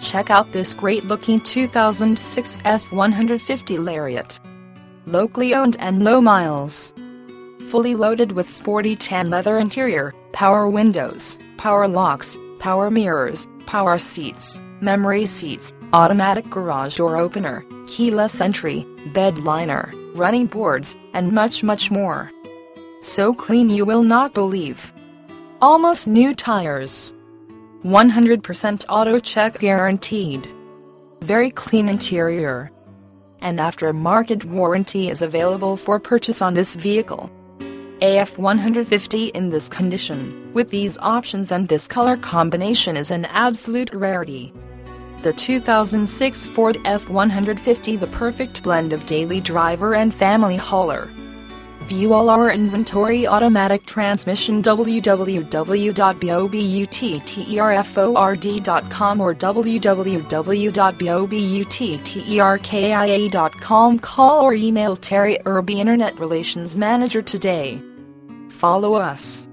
Check out this great looking 2006 F150 Lariat. Locally owned and low miles. Fully loaded with sporty tan leather interior, power windows, power locks, power mirrors, power seats, memory seats, automatic garage door opener, keyless entry, bed liner, running boards, and much much more. So clean you will not believe. Almost new tires. 100% AutoCheck guaranteed. Very clean interior. And aftermarket warranty is available for purchase on this vehicle. A F150 in this condition, with these options and this color combination is an absolute rarity. The 2006 Ford F150 the perfect blend of daily driver and family hauler. View all our inventory automatic transmission www.bobutterford.com or www.bobutterkia.com Call or email Terri Irby Internet Relations Manager today. Follow us